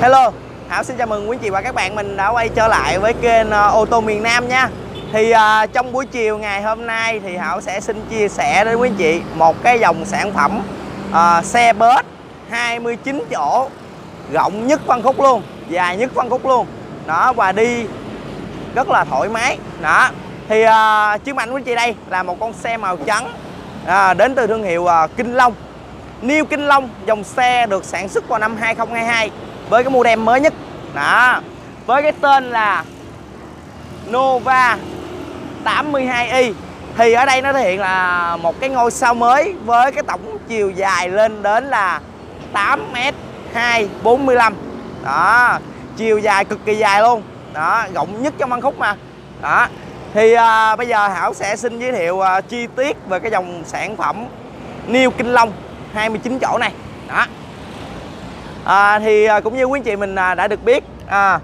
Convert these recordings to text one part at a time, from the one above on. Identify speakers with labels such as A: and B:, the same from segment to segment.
A: Hello, Hảo xin chào mừng quý anh chị và các bạn. Mình đã quay trở lại với kênh ờ, ô tô miền Nam nha. Thì uh, trong buổi chiều ngày hôm nay thì Hảo sẽ xin chia sẻ đến quý anh chị một cái dòng sản phẩm uh, xe bớt 29 chỗ rộng nhất phân khúc luôn, dài nhất phân khúc luôn. Đó và đi rất là thoải mái. Đó thì uh, chiếc mạnh quý anh chị đây là một con xe màu trắng uh, đến từ thương hiệu uh, Kinh Long. New Kinh Long dòng xe được sản xuất vào năm 2022 với cái model mới nhất. Đó. Với cái tên là Nova 82i thì ở đây nó thể hiện là một cái ngôi sao mới với cái tổng chiều dài lên đến là 8m245 đó. Chiều dài cực kỳ dài luôn. Đó rộng nhất trong băng khúc mà. Đó. Thì à, bây giờ Hảo sẽ xin giới thiệu à, chi tiết về cái dòng sản phẩm New Kinh Long 29 chỗ này. Đó à, thì à, cũng như quý anh chị mình à, đã được biết à,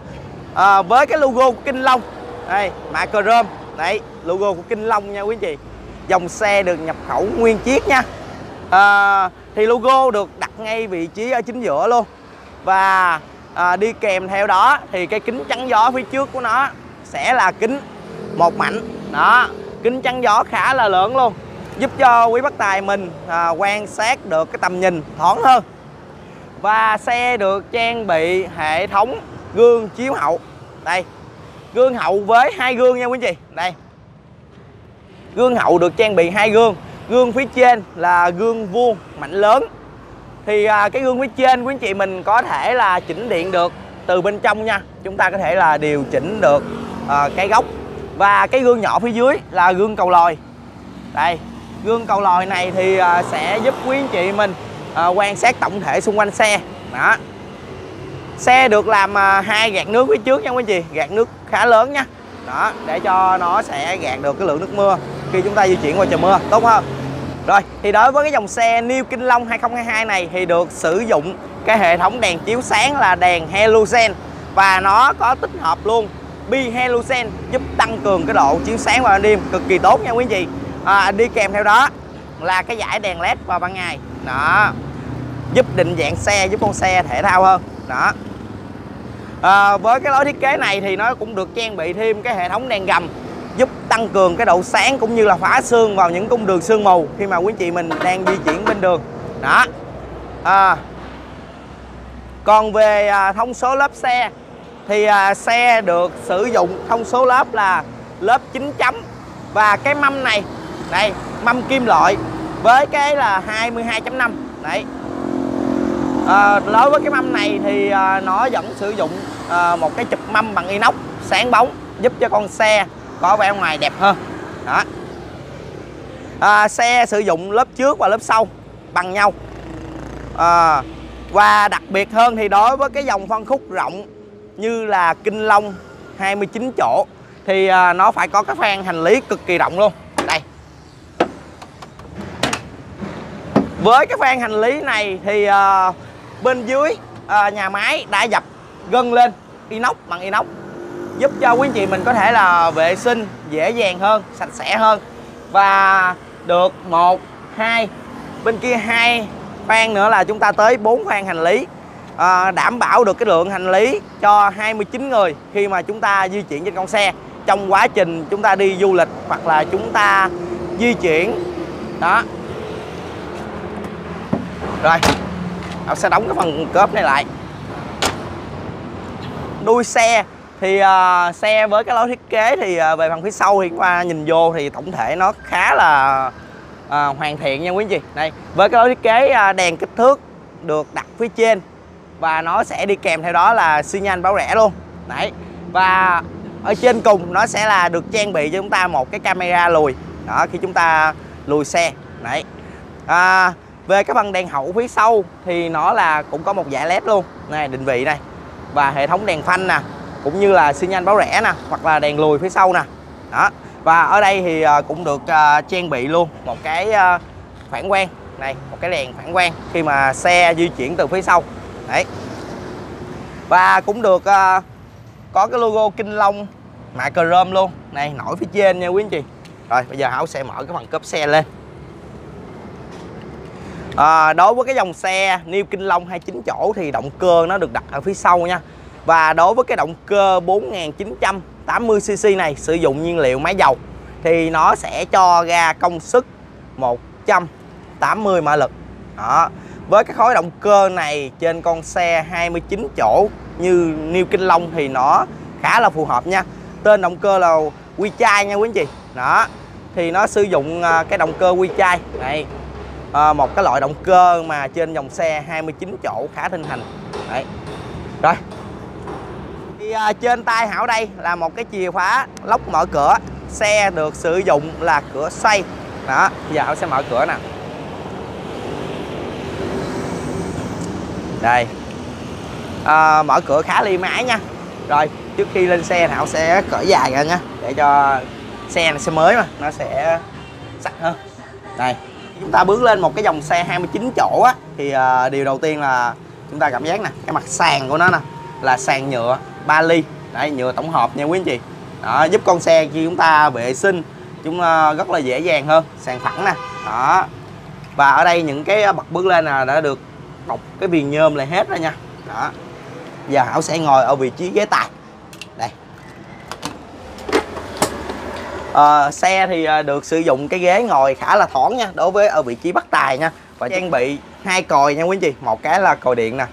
A: à, với cái logo của Kinh Long. Đây mạ chrome đấy logo của Kinh Long nha quý anh chị. Dòng xe được nhập khẩu nguyên chiếc nha. À, thì logo được đặt ngay vị trí ở chính giữa luôn. Và à, đi kèm theo đó thì cái kính chắn gió phía trước của nó sẽ là kính một mảnh. Đó kính chắn gió khá là lớn luôn giúp cho quý bác tài mình à, quan sát được cái tầm nhìn thoáng hơn và xe được trang bị hệ thống gương chiếu hậu. Đây gương hậu với hai gương nha quý anh chị đây gương hậu được trang bị hai gương. Gương phía trên là gương vuông mạnh lớn. Thì à, cái gương phía trên quý anh chị mình có thể là chỉnh điện được từ bên trong nha. Chúng ta có thể là điều chỉnh được à, cái góc. Và cái gương nhỏ phía dưới là gương cầu lòi. Đây gương cầu lòi này thì à, sẽ giúp quý anh chị mình à, quan sát tổng thể xung quanh xe. Đó. Xe được làm à, hai gạt nước phía trước nha quý anh chị gạt nước khá lớn nha. Đó để cho nó sẽ gạt được cái lượng nước mưa khi chúng ta di chuyển qua trời mưa tốt hơn. Rồi thì đối với cái dòng xe New Kinh Long 2022 này thì được sử dụng cái hệ thống đèn chiếu sáng là đèn halogen và nó có tích hợp luôn bi halogen giúp tăng cường cái độ chiếu sáng vào ban đêm cực kỳ tốt nha quý anh chị. À, đi kèm theo đó là cái dải đèn led vào ban ngày đó. Giúp định dạng xe giúp con xe thể thao hơn. Đó. À, với cái lối thiết kế này thì nó cũng được trang bị thêm cái hệ thống đèn gầm giúp tăng cường cái độ sáng cũng như là phá sương vào những cung đường sương mù khi mà quý chị mình đang di chuyển bên đường. Đó. À, còn về à, thông số lớp xe thì à, xe được sử dụng thông số lớp là lớp 9 chấm và cái mâm này đây mâm kim loại với cái là 22.5 đấy. À, đối với cái mâm này thì à, nó vẫn sử dụng à, một cái chụp mâm bằng inox sáng bóng giúp cho con xe có vẻ ngoài đẹp hơn. Đó. À, xe sử dụng lớp trước và lớp sau bằng nhau. À, và đặc biệt hơn thì đối với cái dòng phân khúc rộng như là Kinh Long 29 chỗ thì à, nó phải có cái khoang hành lý cực kỳ rộng luôn đây với cái khoang hành lý này thì à, bên dưới à, nhà máy đã dập gân lên inox bằng inox giúp cho quý anh chị mình có thể là vệ sinh dễ dàng hơn sạch sẽ hơn. Và được một hai bên kia hai khoang nữa là chúng ta tới bốn khoang hành lý. À, đảm bảo được cái lượng hành lý cho 29 người khi mà chúng ta di chuyển trên con xe. Trong quá trình chúng ta đi du lịch hoặc là chúng ta di chuyển đó rồi tao sẽ đóng cái phần cốp này lại. Đuôi xe thì uh, xe với cái lối thiết kế thì uh, về phần phía sau thì qua nhìn vô thì tổng thể nó khá là uh, hoàn thiện nha quý anh chị. Đây với cái lối thiết kế uh, đèn kích thước được đặt phía trên và nó sẽ đi kèm theo đó là xi nhan báo rẻ luôn. Đấy và ở trên cùng nó sẽ là được trang bị cho chúng ta một cái camera lùi. Đó khi chúng ta lùi xe. Đấy à, về cái phần đèn hậu phía sau thì nó là cũng có một dải led luôn. Này, định vị này. Và hệ thống đèn phanh nè, cũng như là xi nhan báo rẽ nè, hoặc là đèn lùi phía sau nè. Đó. Và ở đây thì ờ, cũng được ờ, trang bị luôn một cái ờ, phản quang. Này, một cái đèn phản quang khi mà xe di chuyển từ phía sau. Đấy. Và cũng được có cái logo kinh long mạ chrome luôn. Này, nổi phía trên nha quý anh chị. Rồi, bây giờ hảo sẽ mở cái phần cốp xe lên à, đối với cái dòng xe New Kinh Long 29 chỗ thì động cơ nó được đặt ở phía sau nha. Và đối với cái động cơ 4980cc này sử dụng nhiên liệu máy dầu thì nó sẽ cho ra công suất 180 mã lực. Đó. Với cái khối động cơ này trên con xe 29 chỗ như New Kinh Long thì nó khá là phù hợp nha. Tên động cơ là quy chai nha quý anh chị. Đó. Thì nó sử dụng à, cái động cơ quy chai này à, một cái loại động cơ mà trên dòng xe 29 chỗ khá thịnh hành. Đấy. Rồi. Thì à, trên tay Hảo đây là một cái chìa khóa lốc mở cửa. Xe được sử dụng là cửa xoay. Đó giờ Hảo sẽ mở cửa nè. Đây. À, mở cửa khá li mái nha. Rồi trước khi lên xe Hảo sẽ cởi dài ra nha để cho xe này xe mới mà nó sẽ sạch hơn. Đây chúng ta bước lên một cái dòng xe 29 chỗ á thì uh, điều đầu tiên là chúng ta cảm giác nè cái mặt sàn của nó nè là sàn nhựa 3 ly đấy nhựa tổng hợp nha quý anh chị. Đó, giúp con xe khi chúng ta vệ sinh chúng uh, rất là dễ dàng hơn sàn phẳng nè. Đó. Và ở đây những cái bậc bước lên là đã được bọc cái viền nhôm lại hết rồi nha. Đó. Giờ Hảo sẽ ngồi ở vị trí ghế tài đây à, xe thì ờ, được sử dụng cái ghế ngồi khá là thoáng nha đối với ở vị trí bắt tài nha. Và trang bị hai còi nha quý anh chị một cái là còi điện nè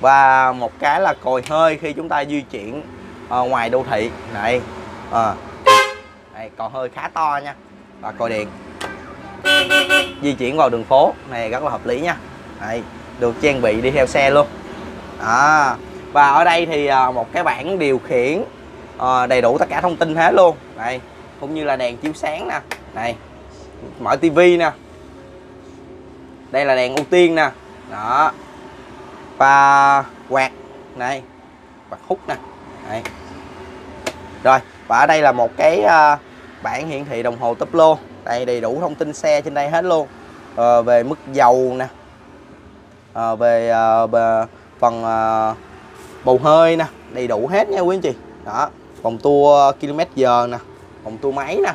A: và một cái là còi hơi khi chúng ta di chuyển uh, ngoài đô thị. Này à. này còi hơi khá to nha và còi điện di chuyển vào đường phố. Này rất là hợp lý nha. Này được trang bị đi theo xe luôn. À, và ở đây thì một cái bảng điều khiển à, đầy đủ tất cả thông tin hết luôn. Này cũng như là đèn chiếu sáng nè. Này mở tivi nè. Đây là đèn ưu tiên nè. Đó. Và quạt. Này quạt hút nè. Này rồi và ở đây là một cái uh, bảng hiển thị đồng hồ túp lô đây đầy đủ thông tin xe trên đây hết luôn. À, về mức dầu nè. À, về uh, phần uh, bầu hơi nè. Đầy đủ hết nha quý anh chị. Đó vòng tua km giờ nè. Vòng tua máy nè.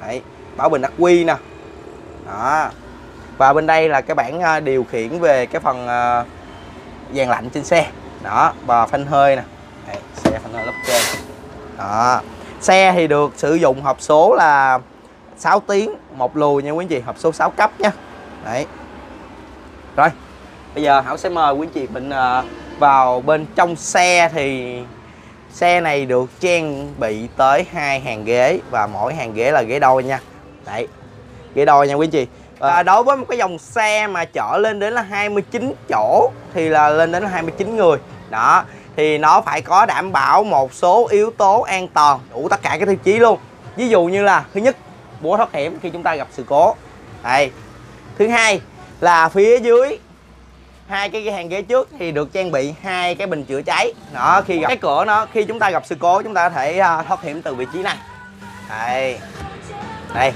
A: Đấy, bảo bình ắc quy nè. Đó. Và bên đây là cái bảng uh, điều khiển về cái phần uh, dàn lạnh trên xe. Đó và phanh hơi nè. Đấy, xe phanh hơi lắp trên. Đó. Xe thì được sử dụng hộp số là 6 tiếng một lùi nha quý anh chị hộp số 6 cấp nha. Đấy. Rồi bây giờ hảo sẽ mời quý anh chị mình uh, vào bên trong xe thì Xe này được trang bị tới hai hàng ghế và mỗi hàng ghế là ghế đôi nha. Đấy. Ghế đôi nha quý anh chị. À, đối với một cái dòng xe mà chở lên đến là 29 chỗ thì là lên đến là 29 người. Đó, thì nó phải có đảm bảo một số yếu tố an toàn đủ tất cả các tiêu chí luôn. Ví dụ như là thứ nhất, búa thoát hiểm khi chúng ta gặp sự cố. Đây. Thứ hai là phía dưới hai cái hàng ghế trước thì được trang bị hai cái bình chữa cháy. Đó khi gặp cái cửa nó khi chúng ta gặp sự cố chúng ta có thể uh, thoát hiểm từ vị trí này. Đây. Đây.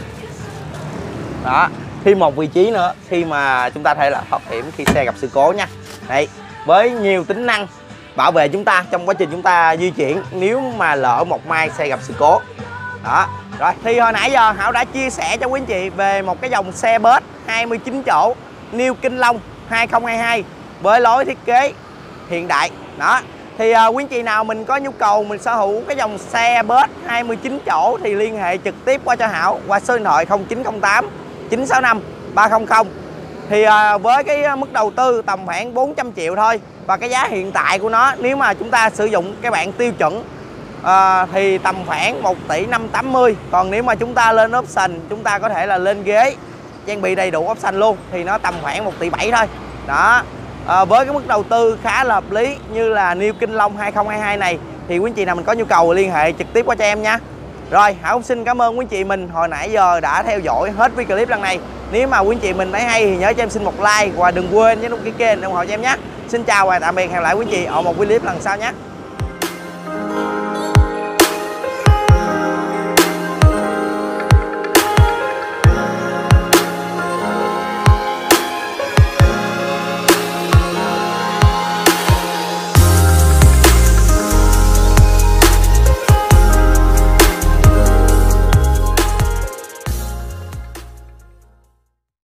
A: Đó thêm một vị trí nữa khi mà chúng ta thể là thoát hiểm khi xe gặp sự cố nha. Đây với nhiều tính năng bảo vệ chúng ta trong quá trình chúng ta di chuyển nếu mà lỡ một mai xe gặp sự cố. Đó rồi thì hồi nãy giờ Hảo đã chia sẻ cho quý anh chị về một cái dòng xe bus 29 chỗ New Kinh Long. 2022 với lối thiết kế hiện đại. Đó. Thì à, quý anh chị nào mình có nhu cầu mình sở hữu cái dòng xe bus 29 chỗ thì liên hệ trực tiếp qua cho Hảo qua số điện thoại 0908 965 300 thì à, với cái mức đầu tư tầm khoảng 400 triệu thôi và cái giá hiện tại của nó nếu mà chúng ta sử dụng cái bạn tiêu chuẩn à, thì tầm khoảng 1 tỷ 580 còn nếu mà chúng ta lên option chúng ta có thể là lên ghế trang bị đầy đủ option luôn thì nó tầm khoảng 1 tỷ 7 thôi. Đó. À, với cái mức đầu tư khá là hợp lý như là New Kinh Long 2022 này thì quý anh chị nào mình có nhu cầu liên hệ trực tiếp qua cho em nha. Rồi Hảo xin cảm ơn quý anh chị mình hồi nãy giờ đã theo dõi hết video clip lần này. Nếu mà quý anh chị mình thấy hay thì nhớ cho em xin một like và đừng quên nhấn đăng ký kênh ủng hộ cho em nhé. Xin chào và tạm biệt hẹn lại quý anh chị ở một video clip lần sau nhé.